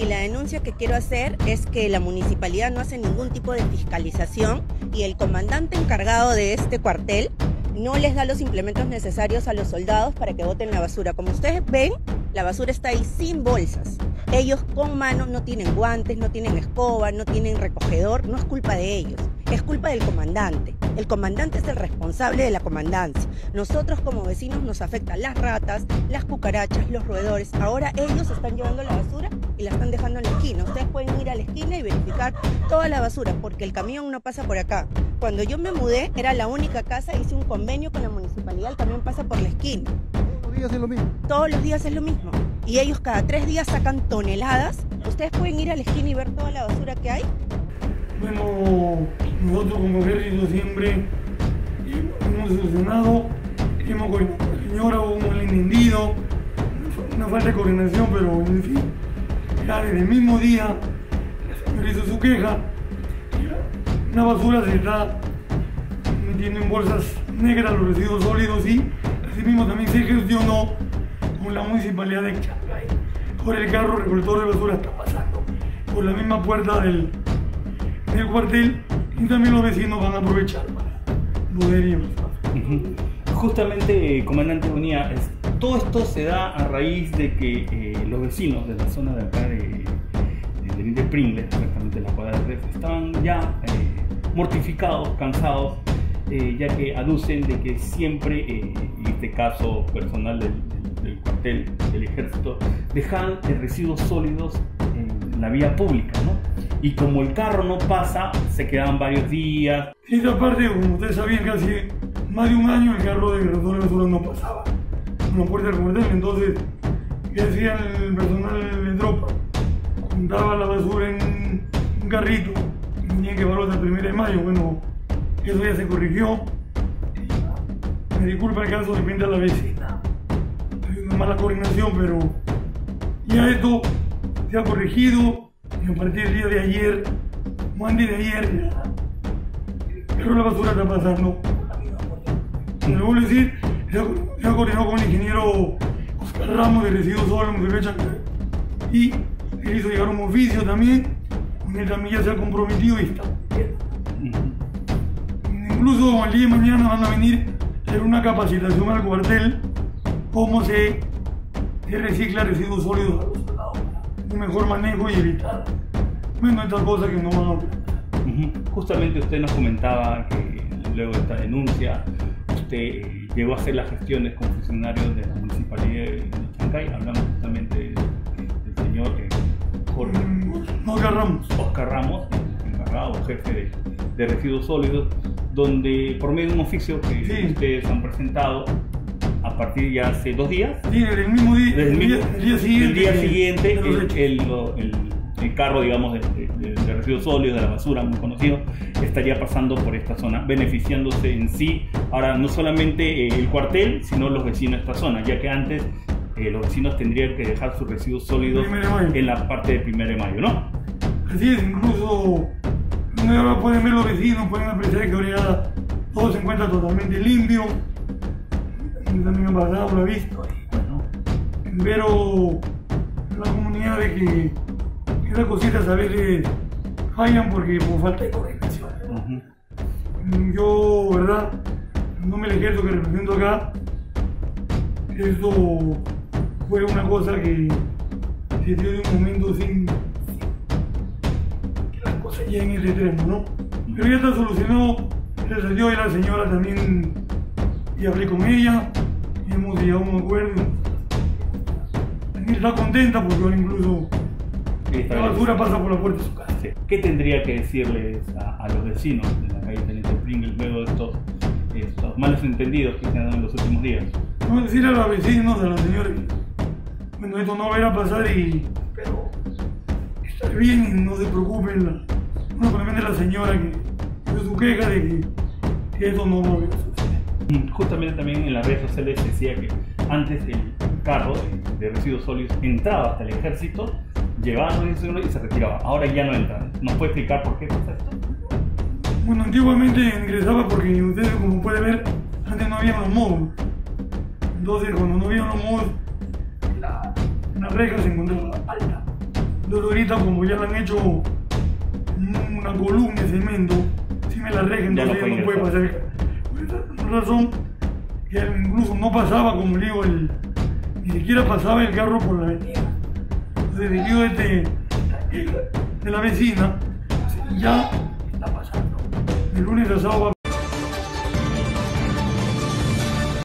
y la denuncia que quiero hacer es que la municipalidad no hace ningún tipo de fiscalización y el comandante encargado de este cuartel no les da los implementos necesarios a los soldados para que boten la basura. Como ustedes ven, la basura está ahí sin bolsas. Ellos con manos no tienen guantes, no tienen escoba, no tienen recogedor, no es culpa de ellos, es culpa del comandante. El comandante es el responsable de la comandancia. Nosotros como vecinos nos afectan las ratas, las cucarachas, los roedores. Ahora ellos están llevando la basura y la están dejando en la esquina. Ustedes pueden ir a la esquina y verificar toda la basura porque el camión no pasa por acá. Cuando yo me mudé era la única casa, hice un convenio con la municipalidad, el camión pasa por la esquina. Todos los días es lo mismo. Todos los días es lo mismo. Y ellos cada tres días sacan toneladas. Ustedes pueden ir a la esquina y ver toda la basura que hay. Bueno, nosotros como ejército siempre hemos solucionado, hemos con la señora, hubo un malentendido, una falta de coordinación, pero en fin, ya desde el mismo día la señora hizo su queja, una basura se está metiendo en bolsas negras los residuos sólidos y asimismo también se gestionó con la municipalidad de Chancay. Ahora el carro recolector de basura está pasando por la misma puerta del, del cuartel y también los vecinos van a aprovechar para poder ir. Justamente, eh, comandante Bonía, todo esto se da a raíz de que eh, los vecinos de la zona de acá de, de, de exactamente la cuadra de Red, estaban ya eh, mortificados, cansados, ya que aducen de que siempre, en este caso personal del, del- cuartel del ejército, dejan eh, residuos sólidos en la vía pública, ¿no? Y como el carro no pasa, se quedan varios días, Esta parte, como ustedes sabían, casi más de un año el carro de de basura no pasaba la puerta del cuartel. Entonces, ¿qué hacía el personal de tropa? Juntaba la basura en un carrito y tenían que llevarlo hasta el 1 de mayo. Bueno, eso ya se corrigió. Me disculpa el caso, depende de la vecina. Mala coordinación, pero ya esto se ha corregido y a partir del día de ayer, antes de ayer, pero la basura está pasando. Le voy a decir, ya coordinó con el ingeniero Oscar Ramos de Residuos Sólidos y él hizo llegar un oficio también, con él también ya se ha comprometido y está. Incluso el día de mañana van a venir a hacer una capacitación al cuartel cómo se, se recicla residuos sólidos a los. Un mejor manejo y evitar. Bueno, estas cosas que no van a. Justamente usted nos comentaba que luego de esta denuncia usted eh, llegó a hacer las gestiones con funcionarios de la municipalidad de Chancay. Hablamos justamente del, señor eh, Jorge agarramos. Oscar Ramos, el encargado, jefe de, de residuos sólidos, donde por medio de un oficio que Sí. ustedes han presentado a partir ya hace dos días, Sí, el mismo día, desde el, el día, mismo- el día siguiente. el día de- siguiente, de el, el- carro, digamos, de, de- de residuos sólidos, de la basura, muy conocido, estaría pasando por esta zona, beneficiándose en sí, ahora no solamente eh, el cuartel, sino los vecinos de esta zona, ya que antes eh, los vecinos tendrían que dejar sus residuos sólidos de en la parte de 1 de mayo, ¿no? Así es, incluso no pueden ver los vecinos, pueden apreciar que ahora todo se encuentra totalmente limpio. También ha pasado, lo he visto. y bueno, la comunidad de que esas cositas a veces fallan porque por falta de coordinación. Yo, ¿verdad? No me el ejército que represento acá. Eso fue una cosa que se dio de un momento sin, que las cosas lleguen a ese extremo, ¿no? Pero ya está solucionado. Gracias a Dios y la señora también, y hablé con ella, y hemos llegado a un acuerdo. También está contenta porque ahora incluso la basura pasa por la puerta de su casa. Sí. ¿Qué tendría que decirles a, a los vecinos de la calle Teniente Pringles luego de estos, estos malos entendidos que se han dado en los últimos días? No decir a los vecinos, a los señores, bueno, esto no va a ir a pasar y. Pero. Estar bien y no se preocupen. La, bueno, probablemente la señora que. dio su queja de que, que esto no va a. Mm, Justamente también en las redes sociales decía que antes el carro de, de residuos sólidos entraba hasta el ejército, llevaba los residuos sólidos y se retiraba. Ahora ya no entra. ¿Nos puede explicar por qué pasa esto? Bueno, antiguamente ingresaba porque ustedes, como pueden ver, antes no había los módulos. Entonces, cuando no había los módulos, la, la reja se encontraba alta. Entonces ahorita como ya le han hecho una columna de cemento, si me la Ya no entonces ya no puede pasar. Razón, que incluso no pasaba, como digo, el, ni siquiera pasaba el carro por la avenida. Entonces debido a este, de la vecina, ya está pasando. De lunes a sábado